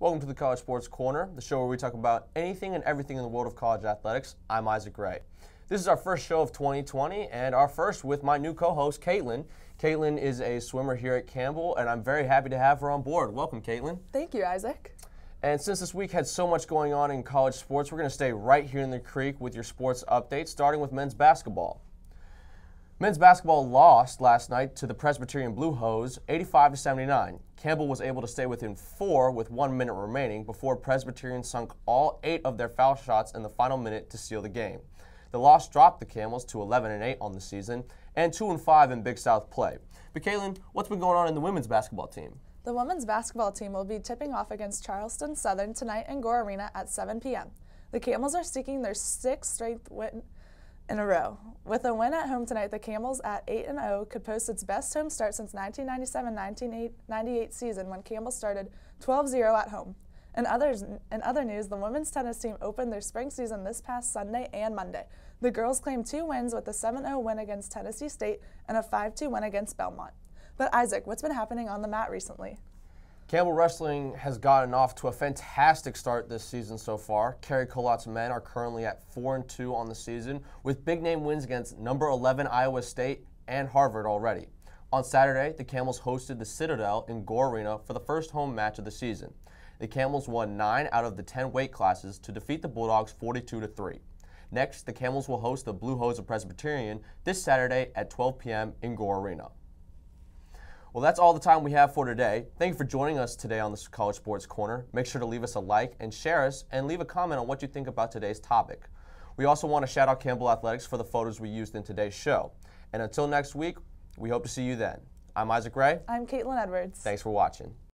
Welcome to the College Sports Corner, the show where we talk about anything and everything in the world of college athletics. I'm Isaac Ray. This is our first show of 2020 and our first with my new co host, Caitlyn. Caitlyn is a swimmer here at Campbell, and I'm very happy to have her on board. Welcome, Caitlyn. Thank you, Isaac. And since this week had so much going on in college sports, we're going to stay right here in the creek with your sports updates, starting with men's basketball. Men's basketball lost last night to the Presbyterian Blue Hose 85 to 79. Campbell was able to stay within four with one minute remaining before Presbyterian sunk all eight of their foul shots in the final minute to seal the game. The loss dropped the Camels to 11 and 8 on the season and 2 and 5 in Big South play. But Caitlyn, what's been going on in the women's basketball team? The women's basketball team will be tipping off against Charleston Southern tonight in Gore Arena at 7 p.m. The Camels are seeking their sixth straight win in a row. With a win at home tonight, the Camels at 8 and 0 could post its best home start since 1997-1998 season when Campbell started 12-0 at home. In, others, in other news, the women's tennis team opened their spring season this past Sunday and Monday. The girls claimed two wins with a 7-0 win against Tennessee State and a 5-2 win against Belmont. But Isaac, what's been happening on the mat recently? Campbell Wrestling has gotten off to a fantastic start this season so far. Cary Kolat's men are currently at 4 and 2 on the season, with big name wins against number 11 Iowa State and Harvard already. On Saturday, the Camels hosted the Citadel in Gore Arena for the first home match of the season. The Camels won 9 out of the 10 weight classes to defeat the Bulldogs 42 3. Next, the Camels will host the Blue Hose of Presbyterian this Saturday at 12 p.m. in Gore Arena. Well, that's all the time we have for today. Thank you for joining us today on the College Sports Corner. Make sure to leave us a like and share us and leave a comment on what you think about today's topic. We also want to shout out Campbell Athletics for the photos we used in today's show. And until next week, we hope to see you then. I'm Isaac Ray. I'm Caitlyn Edwards. Thanks for watching.